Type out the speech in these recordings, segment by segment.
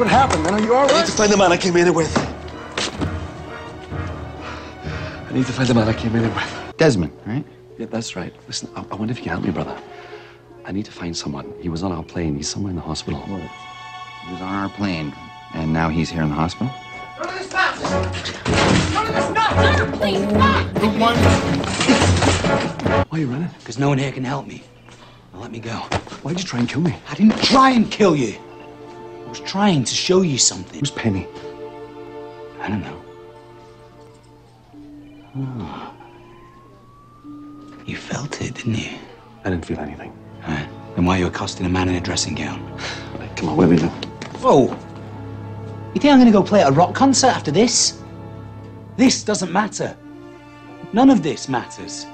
What happened, man? Are you all I need to find the man I came in here with. I need to find the man I came in here with. Desmond, right? Yeah, that's right. Listen, I, I wonder if you can help me, brother. I need to find someone. He was on our plane. He's somewhere in the hospital. He was on our plane, and now he's here in the hospital. The one. Why are you running? Because no one here can help me. Now let me go. Why'd you try and kill me? I didn't try and kill you. I was trying to show you something. Who's Penny? I don't know. Ah. You felt it, didn't you? I didn't feel anything. Right. Then why are you accosting a man in a dressing gown? Right, come on, where are we now? Whoa! You think I'm gonna go play at a rock concert after this? This doesn't matter. None of this matters.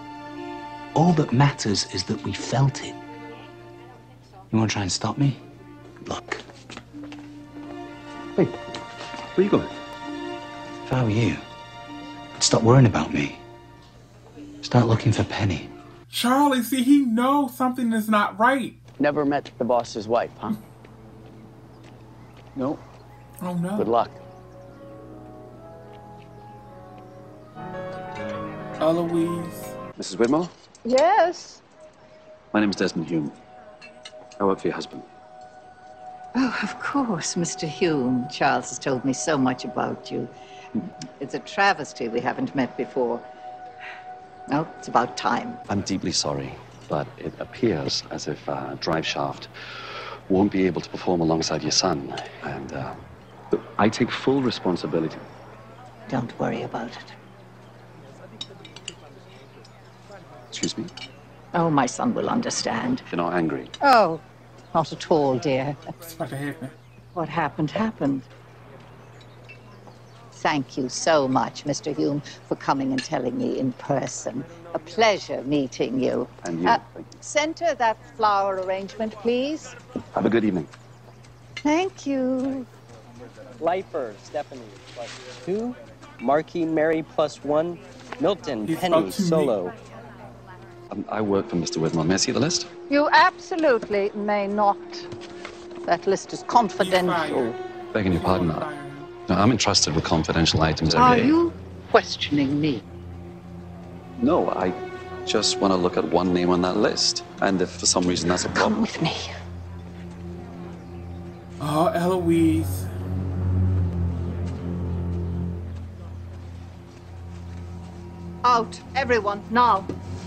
All that matters is that we felt it. You wanna try and stop me? Luck. Hey, where are you going? If I were you, I'd stop worrying about me. Start looking for Penny. Charlie, see, he knows something is not right. Never met the boss's wife, huh? No. Oh no. Good luck. Eloise. Mrs. Widmore? Yes. My name is Desmond Hume. I work for your husband. Oh, of course, Mr. Hume. Charles has told me so much about you. It's a travesty we haven't met before. Well, it's about time. I'm deeply sorry, but it appears as if uh, Drive Shaft won't be able to perform alongside your son. And uh, I take full responsibility. Don't worry about it. Excuse me? Oh, my son will understand. You're not angry. Oh, not at all, dear. What's about to happen? What happened, happened. Thank you so much, Mr. Hume, for coming and telling me in person. A pleasure meeting you. And you. Uh, center that flower arrangement, please. Have a good evening. Thank you. Lifer, Stephanie, plus two. Marquis, Mary, plus one. Milton, He's Penny, about to solo. Um, I work for Mr. Widmore. May I see the list? You absolutely may not. That list is confidential. Begging your pardon, Fired. ma'am. No, I'm entrusted with confidential items every Are day. you questioning me? No, I just want to look at one name on that list. And if for some reason that's a problem. Come with me. Oh, Eloise. Out, everyone, now.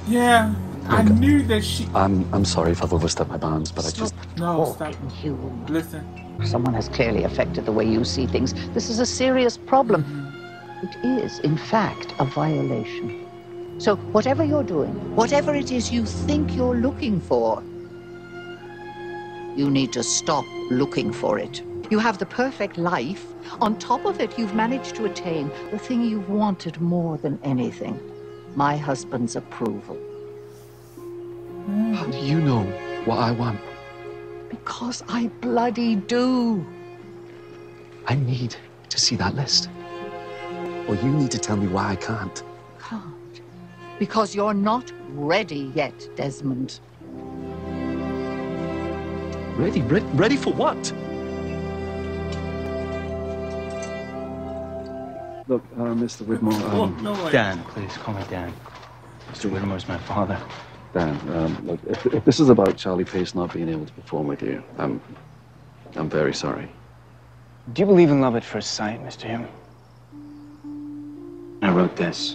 Yeah, I knew that she. I'm, I'm sorry if I've overstepped my bounds, but I just. No, stop. Talking, Hume. Listen. Someone has clearly affected the way you see things. This is a serious problem. It is, in fact, a violation. So, whatever you're doing, whatever it is you think you're looking for, you need to stop looking for it. You have the perfect life. On top of it, you've managed to attain the thing you've wanted more than anything my husband's approval. How do you know what I want? Because I bloody do. I need to see that list. Or you need to tell me why I can't. Can't. Because you're not ready yet, Desmond. Ready? Re- ready for what? Look, uh, Mr. Widmore, Oh, um, no way. Dan, please call me Dan. Mr. Widmore is my father. Dan, um, look, if, if this is about Charlie Pace not being able to perform with you, I'm, I'm very sorry. Do you believe in love at first sight, Mr. Hume? I wrote this.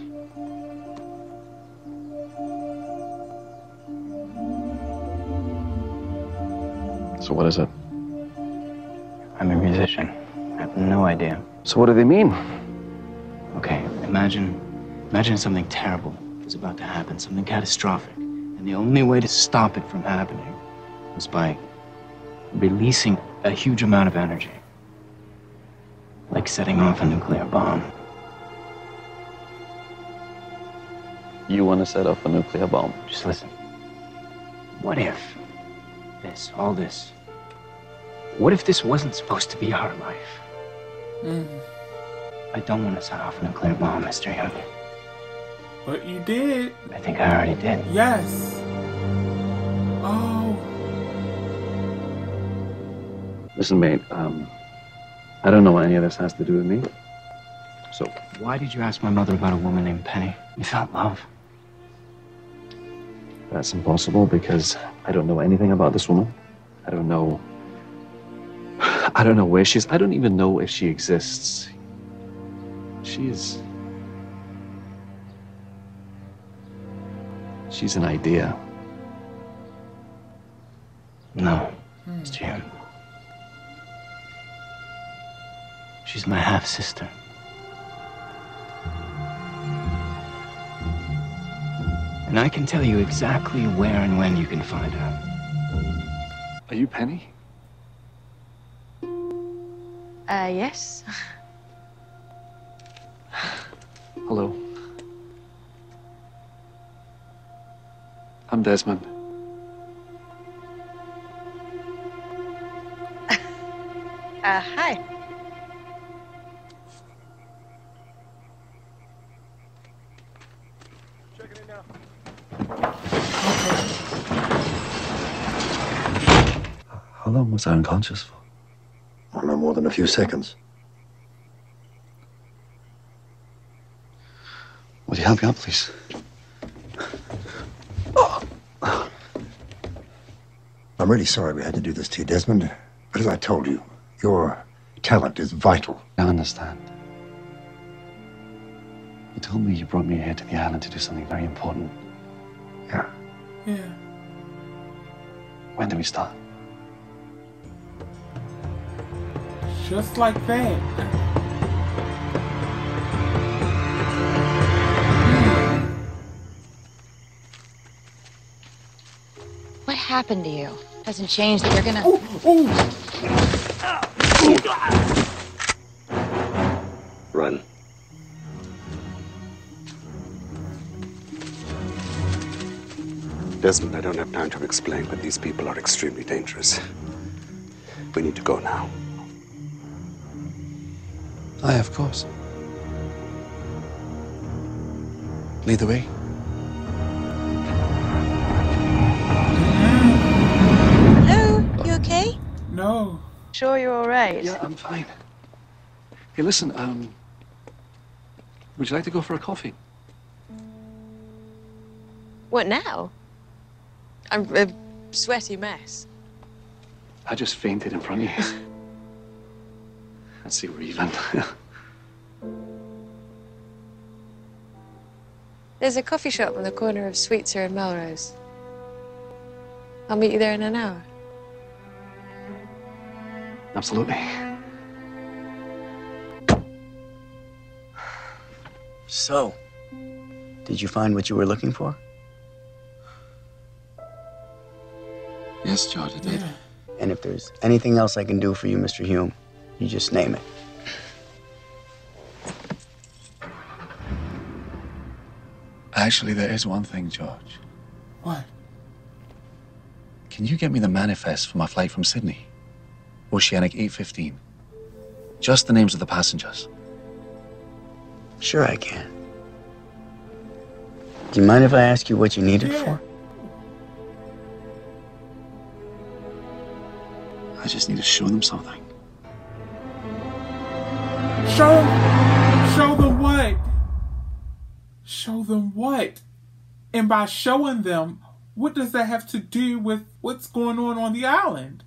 So what is it? I'm a musician. I have no idea. So what do they mean? Okay, imagine, imagine something terrible is about to happen, something catastrophic, and the only way to stop it from happening was by releasing a huge amount of energy, like setting off a nuclear bomb. You want to set off a nuclear bomb? Just listen. What if this, all this, what if this wasn't supposed to be our life? Mm. I don't want to set off a nuclear bomb, Mr. Young. But you did. I think I already did. Yes. Oh. Listen, mate, um, I don't know what any of this has to do with me. So, Why did you ask my mother about a woman named Penny? You felt love. that's impossible because I don't know anything about this woman. I don't know. I don't know where she is. I don't even know if she exists. She is. She's an idea. No, Mr. Hume. She's my half sister. And I can tell you exactly where and when you can find her. Are you Penny? Uh, yes. Hello. I'm Desmond. Uh, hi. How long was I unconscious for? Well, no more than a few seconds. You help me up, please? Oh. I'm really sorry we had to do this to you, Desmond. But as I told you, your talent is vital. I understand. You told me you brought me here to the island to do something very important. Yeah. Yeah. When do we start? Just like that. Happened to you? Doesn't change that you're gonna. Ooh, Run. Desmond, I don't have time to explain, but these people are extremely dangerous. We need to go now. Aye, of course. Lead the way. Sure you're alright? Yeah, I'm fine. Hey, listen, um, would you like to go for a coffee? What now? I'm a sweaty mess. I just fainted in front of you. Let's see, we're even. There's a coffee shop on the corner of Sweetzer and Melrose. I'll meet you there in an hour. Absolutely. So, did you find what you were looking for? Yes, George, I did. And if there's anything else I can do for you, Mr. Hume, you just name it. Actually, there is one thing, George. What? Can you get me the manifest for my flight from Sydney? Oceanic 815. Just the names of the passengers. Sure, I can. Do you mind if I ask you what you need it Yeah. for? I just need to show them something. Show show them what? Show them what? And by showing them, what does that have to do with what's going on on the island?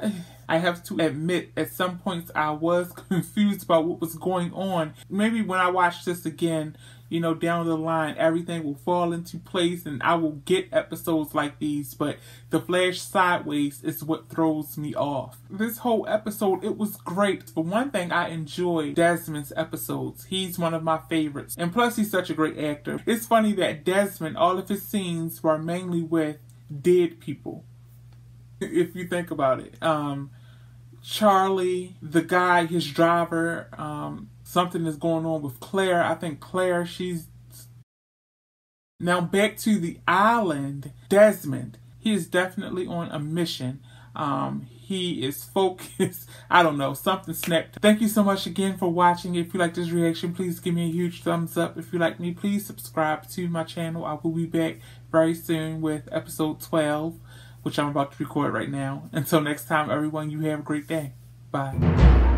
I have to admit, at some points I was confused about what was going on. Maybe when I watch this again, you know, down the line, everything will fall into place and I will get episodes like these, but the flash sideways is what throws me off. This whole episode, it was great. For one thing, I enjoy Desmond's episodes. He's one of my favorites. And plus, he's such a great actor. It's funny that Desmond, all of his scenes were mainly with dead people if you think about it. Um, Charlie, the guy, his driver, um, something is going on with Claire. I think Claire, she's now back to the island. Desmond, he is definitely on a mission. Um, he is focused. I don't know, something snapped. Thank you so much again for watching. If you like this reaction, please give me a huge thumbs up. If you like me, please subscribe to my channel. I will be back very soon with episode 12 which I'm about to record right now. Until next time, everyone, you have a great day. Bye.